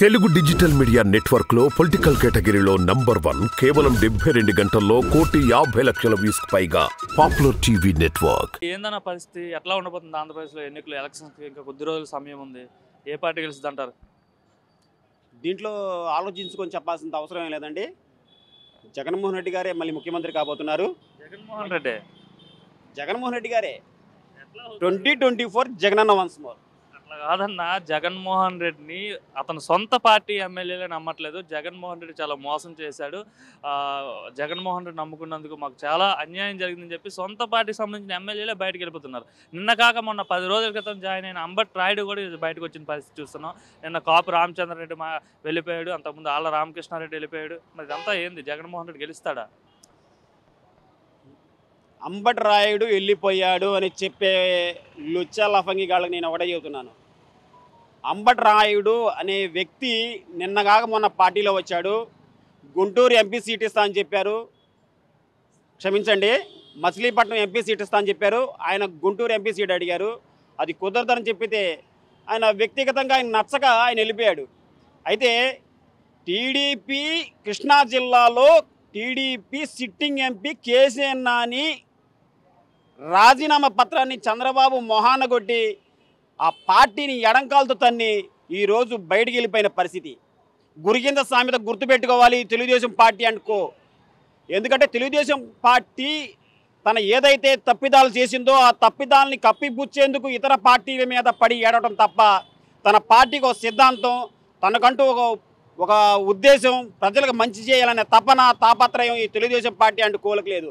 Telugu digital media నెట్వర్క్లో political కేటగిరీలో number one కేవలం డెబ్బై రెండు గంటల్లో కోటి యాభై లక్షల వ్యూస్ పైగా పాపులర్ టీవీ నెట్వర్క్. ఏందన్న పరిస్థితి? ఎట్లా ఉండబోతుంది ఆంధ్రప్రదేశ్లో ఎన్నికలు? ఎలక్షన్స్కి ఇంకా కొద్ది రోజుల సమయం ఉంది. ఏ పార్టీ గెలుస్తుంది అంటారు దీంట్లో ఆలోచించుకొని చెప్పాల్సిన అవసరం ఏం లేదండి. జగన్మోహన్ రెడ్డి గారే మళ్ళీ ముఖ్యమంత్రి కాబోతున్నారు. జగన్మోహన్ రెడ్డి? జగన్మోహన్ రెడ్డి గారే. Twenty twenty four Jaganna once more. అట్లా కాదన్న జగన్మోహన్ రెడ్డిని అతను సొంత పార్టీ ఎమ్మెల్యేలే నమ్మట్లేదు. జగన్మోహన్ రెడ్డి చాలా మోసం చేశాడు. జగన్మోహన్ రెడ్డి నమ్ముకున్నందుకు మాకు చాలా అన్యాయం జరిగిందని చెప్పి సొంత పార్టీకి సంబంధించిన ఎమ్మెల్యేలే బయటకు వెళ్ళిపోతున్నారు. నిన్న కాక మొన్న పది రోజుల క్రితం జాయిన్ అయిన అంబట్ రాయుడు కూడా బయటకు వచ్చిన పరిస్థితి చూస్తున్నాం. నిన్న కాపు రామచంద్రారెడ్డి మా వెళ్ళిపోయాడు. అంతకుముందు ఆళ్ళ రామకృష్ణారెడ్డి వెళ్ళిపోయాడు. మరి ఇదంతా ఏంది? జగన్మోహన్ రెడ్డి గెలుస్తాడా? అంబటి రాయుడు వెళ్ళిపోయాడు అని చెప్పే లుచ్చా లఫంగి గాళ్ళకి నేను ఒకటే చెబుతున్నాను. అంబటరాయుడు అనే వ్యక్తి నిన్నగాక మొన్న పార్టీలో వచ్చాడు. గుంటూరు ఎంపీ సీట్ ఇస్తా అని చెప్పారు. క్షమించండి మచిలీపట్నం ఎంపీ సీట్ ఇస్తా అని చెప్పారు. ఆయన గుంటూరు ఎంపీ సీట్ అడిగారు. అది కుదరదని చెప్పితే ఆయన వ్యక్తిగతంగా ఆయన నచ్చక ఆయన వెళ్ళిపోయాడు. అయితే టీడీపీ కృష్ణా జిల్లాలో టీడీపీ సిట్టింగ్ ఎంపీ కేసీఎన్ నాని రాజీనామా పత్రాన్ని చంద్రబాబు మొహాన కొట్టి ఆ పార్టీని ఎడంకాలతో తన్ని ఈరోజు బయటికి వెళ్ళిపోయిన పరిస్థితి. గురికింద సామెత గుర్తుపెట్టుకోవాలి తెలుగుదేశం పార్టీ అనుకో ఎందుకంటే తెలుగుదేశం పార్టీ తన ఏదైతే తప్పిదాలు చేసిందో ఆ తప్పిదాలని కప్పిపుచ్చేందుకు ఇతర పార్టీల మీద పడి ఏడవటం తప్ప తన పార్టీకి ఒక సిద్ధాంతం తనకంటూ ఒక ఒక ఉద్దేశం ప్రజలకు మంచి చేయాలనే తపన తాపత్రయం ఈ తెలుగుదేశం పార్టీ అంటుకోలకలేదు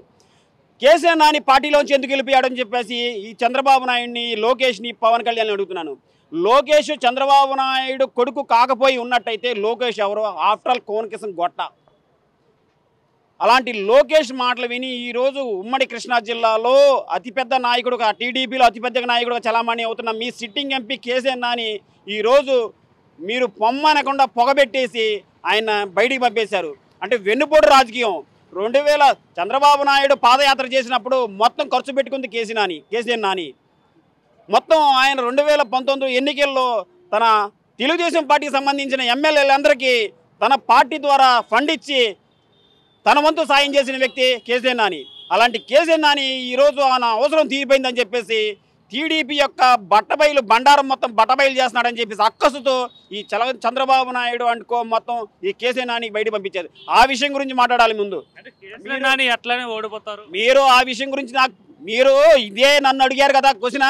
కేసీఆర్ నాని పార్టీలోంచి ఎందుకు వెళ్ళిపోయాడని చెప్పేసి ఈ చంద్రబాబు నాయుడిని లోకేష్ని పవన్ కళ్యాణ్ అడుగుతున్నాను. లోకేష్ చంద్రబాబు నాయుడు కొడుకు కాకపోయి ఉన్నట్టయితే లోకేష్ ఎవరు ఆఫ్టర్ ఆల్ కోన్ కిసం గొట్ట. అలాంటి లోకేష్ మాటలు విని ఈరోజు ఉమ్మడి కృష్ణా జిల్లాలో అతిపెద్ద నాయకుడుగా టీడీపీలో అతిపెద్ద నాయకుడుగా చలామణి అవుతున్న మీ సిట్టింగ్ ఎంపీ కేసీఆర్ నాని ఈరోజు మీరు పొమ్మనకుండా పొగబెట్టేసి ఆయన బయటికి పంపేశారు. అంటే వెన్నుపోటు రాజకీయం. రెండు వేల చంద్రబాబు నాయుడు పాదయాత్ర చేసినప్పుడు మొత్తం ఖర్చు పెట్టుకుంది కేసీ నాని కేసీఆర్ నాని. మొత్తం ఆయన రెండు వేల పంతొమ్మిది ఎన్నికల్లో తన తెలుగుదేశం పార్టీకి సంబంధించిన ఎమ్మెల్యేలందరికీ తన పార్టీ ద్వారా ఫండ్ ఇచ్చి తన వంతు సాయం చేసిన వ్యక్తి కేసీఆర్ నాని. అలాంటి కేసీఆర్ నాని ఈరోజు ఆయన అవసరం తీరిపోయిందని చెప్పేసి టీడీపీ యొక్క బట్టబయలు బండారం మొత్తం బట్టబయలు చేస్తున్నాడని చెప్పేసి అక్కసుతో ఈ చల చంద్రబాబు నాయుడు అనుకో మొత్తం ఈ కేసీఆర్ నాని బయట పంపించారు ఆ విషయం గురించి మాట్లాడాలి ముందు. నాని ఎట్లానే ఓడిపోతారు? మీరు ఆ విషయం గురించి నాకు మీరు ఇదే నన్ను అడిగారు కదా క్వశ్చన్.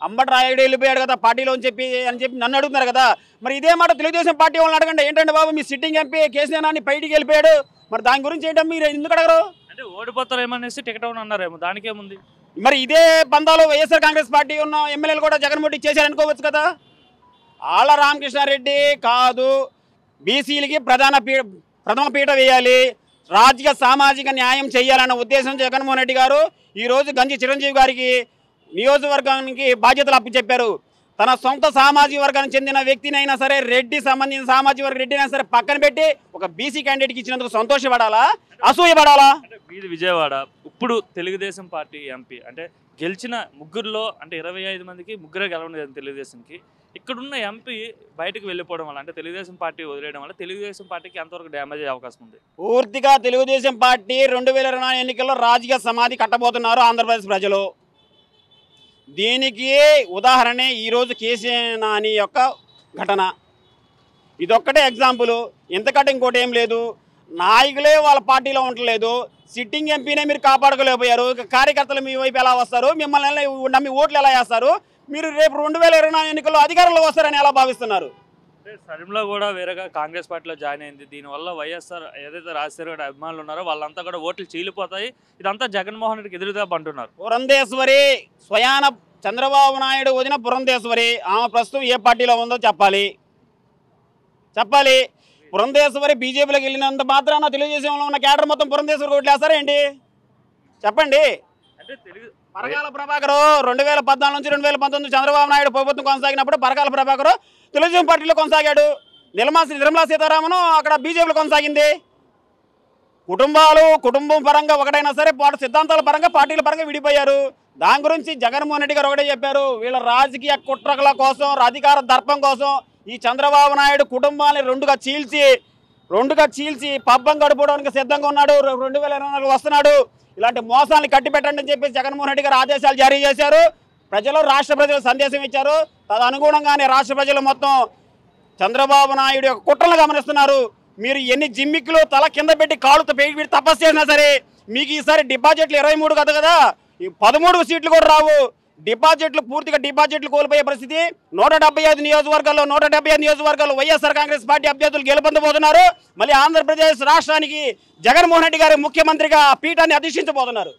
అంబటి రాయుడు వెళ్ళిపోయాడు కదా పార్టీలో అని చెప్పి అని చెప్పి నన్ను అడుగుతున్నారు కదా. మరి ఇదే మాట తెలుగుదేశం పార్టీ వాళ్ళని అడగండి. ఏంటంటే బాబు మీ సిట్టింగ్ ఎంపీ కేసీఆర్ నాని బయటికి వెళ్ళిపోయాడు. మరి దాని గురించి ఏంటో మీరు ఎందుకు అడగరు? అంటే ఓడిపోతారేమనేసి టికెట్ అవును అన్నారేమో దానికేముంది? మరి ఇదే పందాలో వైఎస్ఆర్ కాంగ్రెస్ పార్టీ ఉన్న ఎమ్మెల్యేలు కూడా జగన్మోహన్ రెడ్డి చేశారనుకోవచ్చు కదా? ఆళ్ళ రామకృష్ణారెడ్డి కాదు బీసీలకి ప్రధాన పీ ప్రథమ పీట వేయాలి రాజకీయ సామాజిక న్యాయం చేయాలన్న ఉద్దేశం జగన్మోహన్ రెడ్డి గారు ఈరోజు గంజి చిరంజీవి గారికి నియోజకవర్గానికి బాధ్యతలు అప్పచెప్పారు. తన సొంత సామాజిక వర్గానికి చెందిన వ్యక్తినైనా సరే రెడ్డి సంబంధించిన సామాజిక వర్గ రెడ్డినైనా సరే పక్కన పెట్టి ఒక బీసీ క్యాండిడేట్కి ఇచ్చినందుకు సంతోషపడాలా? అసూయపడాలా? విజయవాడ ఇప్పుడు తెలుగుదేశం పార్టీ ఎంపీ అంటే గెలిచిన ముగ్గురులో అంటే ఇరవై ఐదు మందికి ముగ్గురే గెలవలేదు తెలుగుదేశంకి. ఇక్కడున్న ఎంపీ బయటకు వెళ్ళిపోవడం వల్ల అంటే తెలుగుదేశం పార్టీ వదిలేయడం వల్ల తెలుగుదేశం పార్టీకి ఎంతవరకు డ్యామేజ్ అయ్యే అవకాశం ఉంది? పూర్తిగా తెలుగుదేశం పార్టీ రెండు వేల ఇరవై నాలుగు ఎన్నికల్లో రాజకీయ సమాధి కట్టబోతున్నారు ఆంధ్రప్రదేశ్ ప్రజలు. దీనికి ఉదాహరణ ఈరోజు కేసీఆర్ నాని యొక్క ఘటన. ఇదొక్కటే ఎగ్జాంపుల్ ఇంతకంటే ఇంకోటి ఏం లేదు. నాయకులే వాళ్ళ పార్టీలో ఉండలేదు. సిట్టింగ్ ఎంపీనే మీరు కాపాడుకోలేకపోయారు. కార్యకర్తలు మీ వైపు ఎలా వస్తారు? మిమ్మల్ని నమ్మి ఓట్లు ఎలా వేస్తారు? మీరు రేపు రెండు వేల ఇరవై నాలుగు ఎన్నికల్లో అధికారంలో వస్తారని ఎలా భావిస్తున్నారు? సరిమ్లో కూడా వేరేగా కాంగ్రెస్ పార్టీలో జాయిన్ అయింది. దీనివల్ల వైఎస్ఆర్ ఏదైతే రాజశేఖర రెడ్డి అభిమానులు ఉన్నారో వాళ్ళంతా కూడా ఓట్లు చీలిపోతాయి. ఇదంతా జగన్మోహన్ రెడ్డికి ఎదురుగా అంటున్నారు పురంధేశ్వరి స్వయాన చంద్రబాబు నాయుడు వదిన పురంధేశ్వరి. ఆమె ప్రస్తుతం ఏ పార్టీలో ఉందో చెప్పాలి. చెప్పాలి. పురంధేశ్వరి బీజేపీలోకి వెళ్ళినంత మాత్రాన తెలుగుదేశంలో ఉన్న కేడర్ మొత్తం పురంధేశ్వరి ఓట్లు వేస్తారా ఏంటి? చెప్పండి. పరకాల ప్రభాకర్ రెండు వేల పద్నాలుగు నుంచి రెండు వేల పంతొమ్మిది చంద్రబాబు నాయుడు ప్రభుత్వం కొనసాగినప్పుడు పరకాల ప్రభాకర్ తెలుగుదేశం పార్టీలో కొనసాగాడు. నిర్మలా నిర్మలా సీతారామన్ అక్కడ బీజేపీలో కొనసాగింది. కుటుంబాలు కుటుంబం పరంగా ఒకటైనా సరే పాటు సిద్ధాంతాల పరంగా పార్టీల పరంగా విడిపోయారు. దాని గురించి జగన్మోహన్ రెడ్డి గారు ఒకటే చెప్పారు. వీళ్ళ రాజకీయ కుట్రకల కోసం అధికార దర్పం కోసం ఈ చంద్రబాబు నాయుడు కుటుంబాన్ని రెండుగా చీల్చి రెండుగా చీల్చి పబ్బం గడుపుకోవడానికి సిద్ధంగా ఉన్నాడు. రెండు వేల ఇరవై నాలుగు వస్తున్నాడు. ఇలాంటి మోసాలను కట్టిపెట్టండి అని చెప్పేసి జగన్మోహన్ రెడ్డి గారు ఆదేశాలు జారీ చేశారు. ప్రజలు రాష్ట్ర ప్రజలు సందేశం ఇచ్చారు. తదనుగుణంగానే రాష్ట్ర ప్రజలు మొత్తం చంద్రబాబు నాయుడు యొక్క కుట్రలు గమనిస్తున్నారు. మీరు ఎన్ని జిమ్మిక్లు తల కింద పెట్టి కాళ్ళతో పెట్టి పెట్టి తపస్సు చేసినా సరే మీకు ఈసారి డిపాజిట్లు ఇరవై మూడు కదా కదా. ఈ పదమూడు సీట్లు కూడా రావు. డిపాజిట్లు పూర్తిగా డిపాజిట్లు కోల్పోయే పరిస్థితి. నూట డెబ్బై ఐదు నియోజకవర్గాల్లో నూట డెబ్బై ఐదు నియోజకవర్గాల్లో వైఎస్ఆర్ కాంగ్రెస్ పార్టీ అభ్యర్థులు గెలుపొందబోతున్నారు. మళ్ళీ ఆంధ్రప్రదేశ్ రాష్ట్రానికి జగన్మోహన్ రెడ్డి గారు ముఖ్యమంత్రిగా పీఠాన్ని అధిష్ఠించబోతున్నారు.